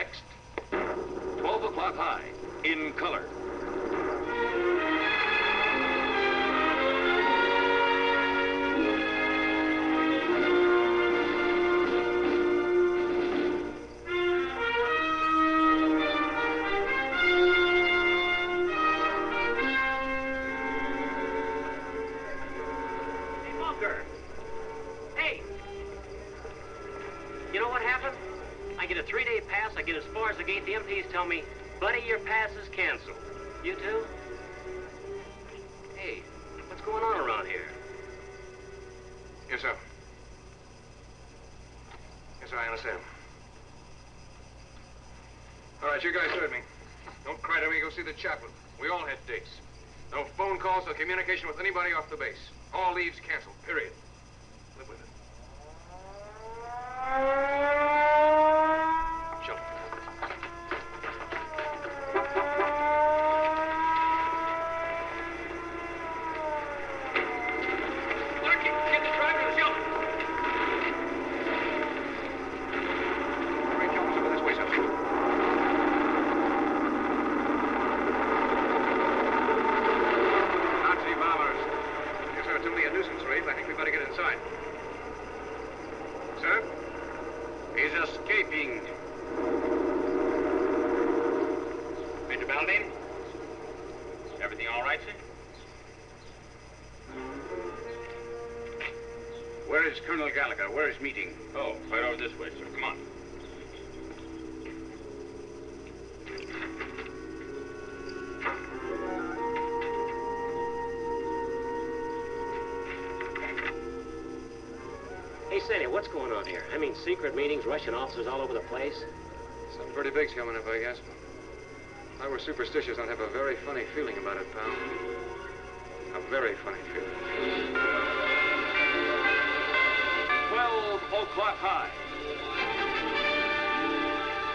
Next, 12 o'clock high, in color. MPs tell me, buddy, your pass is canceled. You too? Hey, what's going on around here? Yes, sir. Yes, sir, I understand. All right, you guys heard me. Don't cry to me. Go see the chaplain. We all had dates. No phone calls or communication with anybody off the base. All leaves canceled, period. Live with it. Where is Colonel Gallagher? Where is meeting? Oh, right over this way, sir. Come on. Hey, Sandy, what's going on here? I mean, secret meetings, Russian officers all over the place. Something pretty big's coming up, I guess. If I were superstitious, I'd have a very funny feeling about it, pal. A very funny feeling. 12 o'clock high.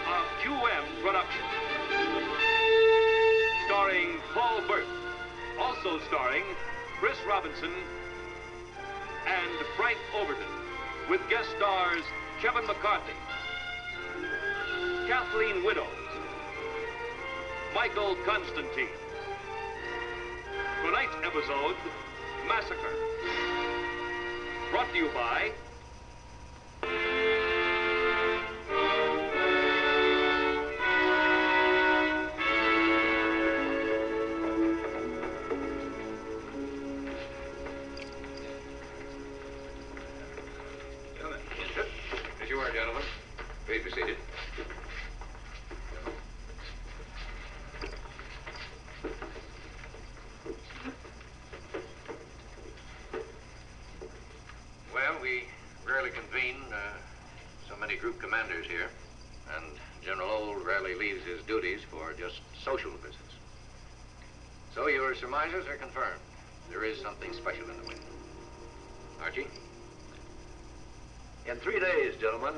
A QM production. Starring Paul Burke. Also starring Chris Robinson and Frank Overton. With guest stars Kevin McCarthy, Kathleen Widdoes, Michael Constantine. Tonight's episode, Massacre. Brought to you by As uh, so many group commanders here, and General Old rarely leaves his duties for just social visits. So your surmises are confirmed. There is something special in the wind. Archie? In three days, gentlemen,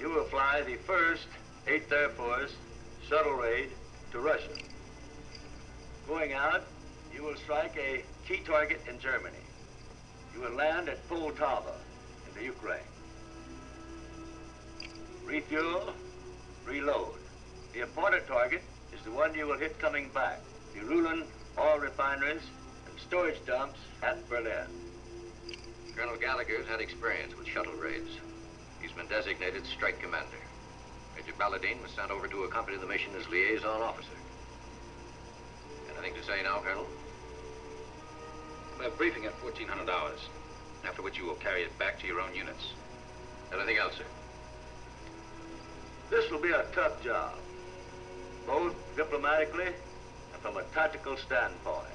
you will fly the first 8th Air Force shuttle raid to Russia. Going out, you will strike a key target in Germany. You will land at Poltava in the Ukraine. Refuel, reload. The important target is the one you will hit coming back, the Ruhland oil refineries and storage dumps at Berlin. Colonel Gallagher's had experience with shuttle raids. He's been designated strike commander. Major Balladine was sent over to accompany the mission as liaison officer. Anything to say now, Colonel? We're briefing at $1,400, after which you will carry it back to your own units. Anything else, sir? This will be a tough job, both diplomatically and from a tactical standpoint.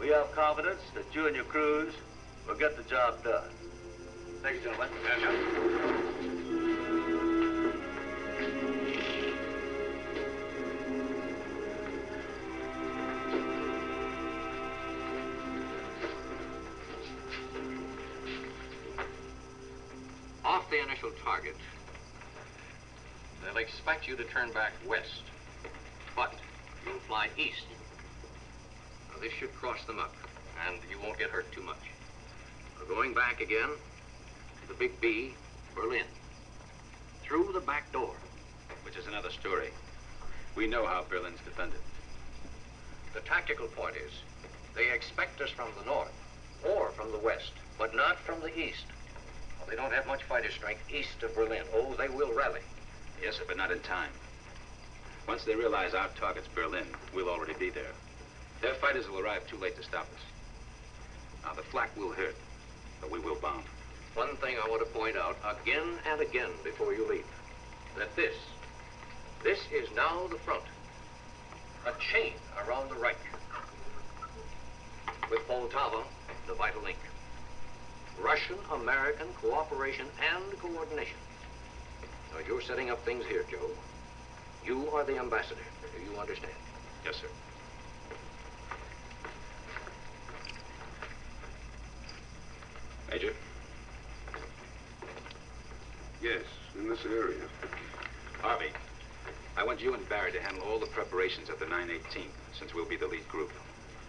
We have confidence that you and your crews will get the job done. Thank you, gentlemen. Target, they'll expect you to turn back west, but you'll fly east. Now, this should cross them up, and you won't get hurt too much. We're going back again to the Big B, Berlin. through the back door. Which is another story. We know how Berlin's defended. The tactical point is, they expect us from the north or from the west, but not from the east. They don't have much fighter strength east of Berlin. Oh, they will rally. Yes, sir, but not in time. Once they realize our target's Berlin, we'll already be there. Their fighters will arrive too late to stop us. Now, the flak will hurt, but we will bomb. One thing I want to point out again and again before you leave, that this, this is now the front. A chain around the Reich. With Poltava, the vital link. Russian-American cooperation and coordination. Now, you're setting up things here, Joe. You are the ambassador. Do you understand? Yes, sir. Major? Yes, in this area. Harvey, I want you and Barry to handle all the preparations of the 918th, since we'll be the lead group.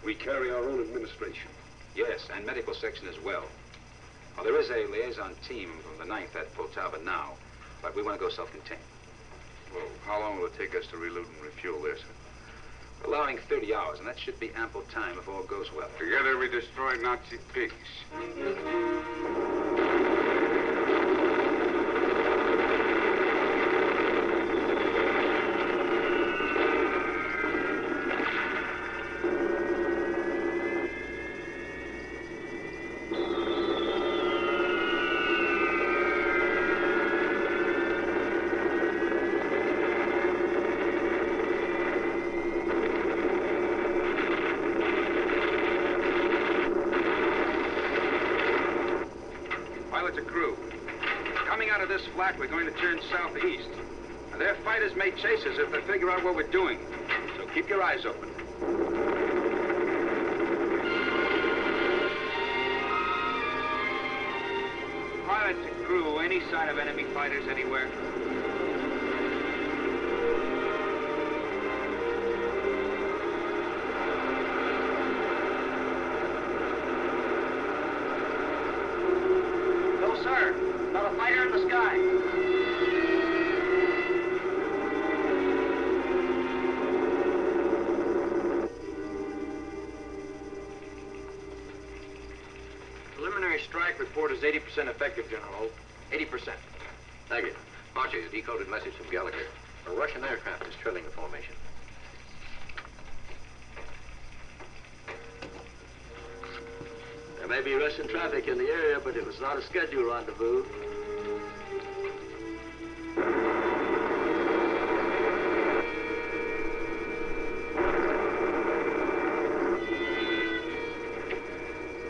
We carry our own administration. Yes, and medical section as well. Well, there is a liaison team from the 9th at Poltava now, but we want to go self-contained. Well, how long will it take us to reload and refuel there, sir? Allowing 30 hours, and that should be ample time if all goes well. Together we destroy Nazi pigs. Pilot to crew. Coming out of this flat, we're going to turn southeast. Now, their fighters may chase us if they figure out what we're doing. So keep your eyes open. Pilot to crew, any sign of enemy fighters anywhere? Report is 80% effective, General. 80%. Thank you. Archie, a decoded message from Gallagher. A Russian aircraft is trailing the formation. There may be Russian traffic in the area, but it was not a scheduled rendezvous.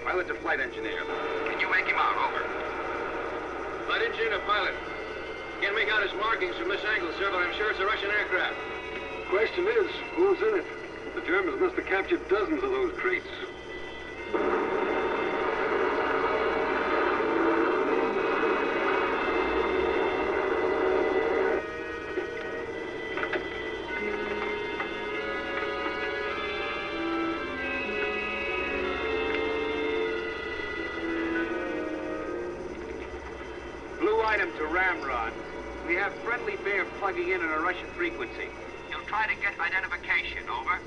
Pilot to flight engineer. Can you make him out? Over. Flight engineer, pilot. His markings from this angle, sir, but I'm sure it's a Russian aircraft. Question is, who's in it? The Germans must have captured dozens of those crates. Blue item to Ramrod. We have friendly bear plugging in on a Russian frequency. You'll try to get identification, over.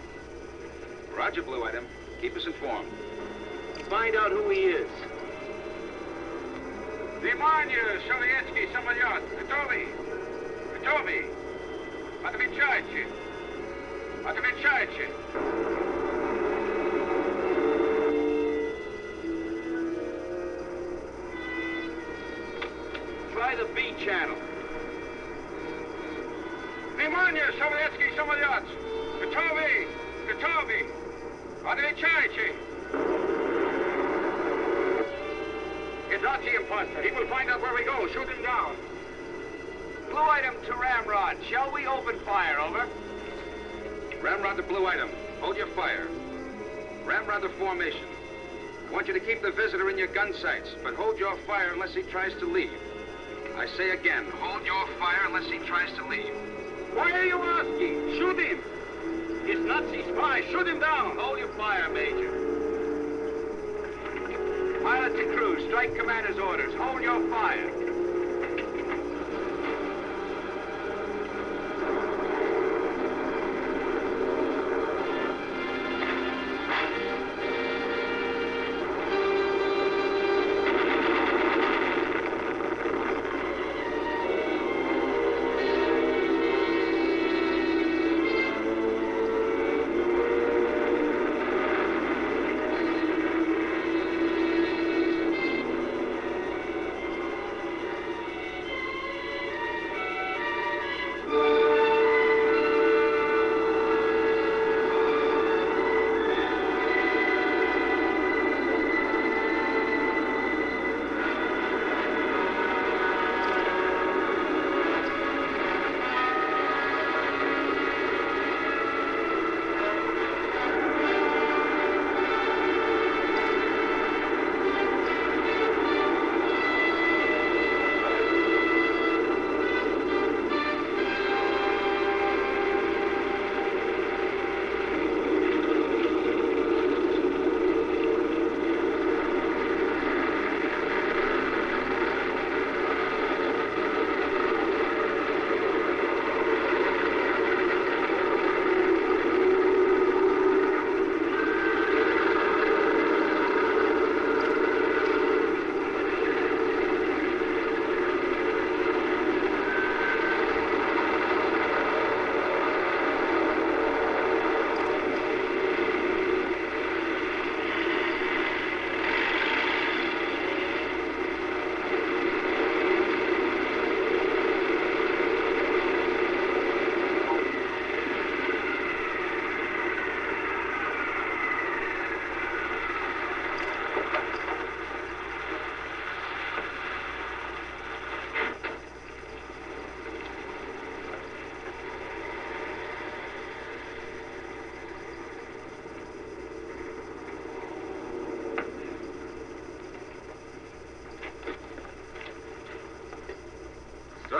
Roger, Blue item. Keep us informed. Find out who he is. Внимание, Советский самолет! Готовый! Готовый! Отвечайте! Отвечайте! Try the B channel. Внимание, советский самолет! Готовый! Готовый! Отвечайте! It's Archie Imposter. He will find out where we go. Shoot him down. Blue item to Ramrod. Shall we open fire? Over. Ramrod to blue item. Hold your fire. Ramrod to formation. I want you to keep the visitor in your gun sights, but hold your fire unless he tries to leave. I say again, hold your fire unless he tries to leave. Why are you asking? Shoot him. He's Nazi spy. Shoot him down. Hold your fire, Major. Pilot to crew, strike commander's orders. Hold your fire.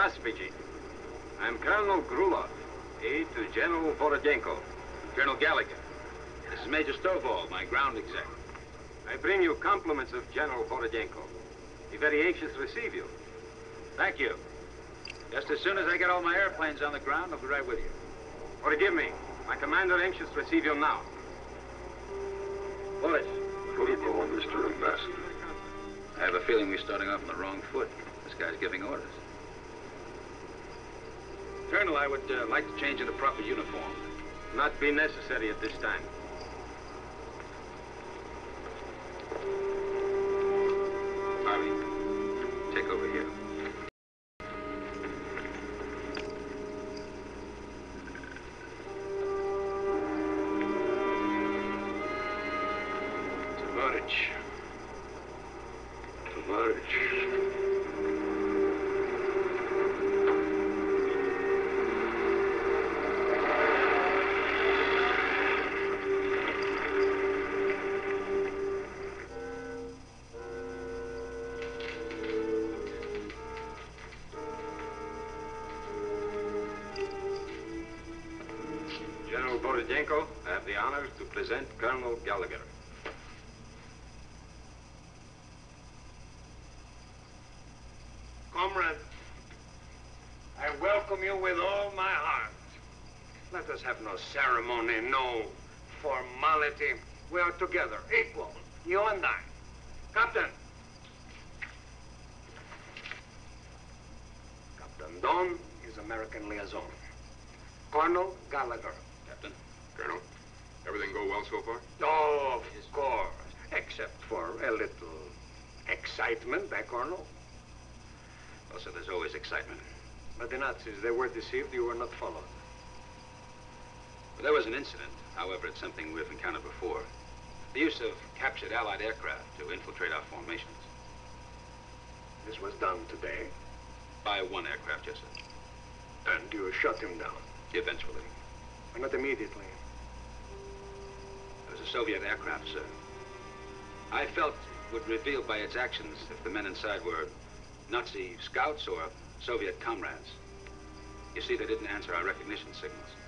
Raspiji. I'm Colonel Grulov, aide to General Vorodenko. Colonel Gallagher, this is Major Stovall, my ground exec. I bring you compliments of General Vorodenko. He's very anxious to receive you. Thank you. Just as soon as I get all my airplanes on the ground, I'll be right with you. Forgive me. My commander anxious to receive you now. Boris. Protocol, Mr. Ambassador. I have a feeling we're starting off on the wrong foot. This guy's giving orders. Colonel, I would uh, like to change into proper uniform. Not be necessary at this time. General I have the honor to present Colonel Gallagher. Comrade, I welcome you with all my heart. Let us have no ceremony, no formality. We are together, equal, you and I. Captain. Captain Don is American liaison. Colonel Gallagher. Colonel, everything go well so far? Oh, of course. Except for a little excitement, eh, Colonel? Also, there's always excitement. But the Nazis, they were deceived. You were not followed. But there was an incident. However, it's something we've encountered before. The use of captured Allied aircraft to infiltrate our formations. This was done today, By one aircraft, yes, sir. and you shut him down. Eventually. But not immediately. Was a Soviet aircraft, sir. I felt it would reveal by its actions if the men inside were Nazi scouts or Soviet comrades. You see, they didn't answer our recognition signals.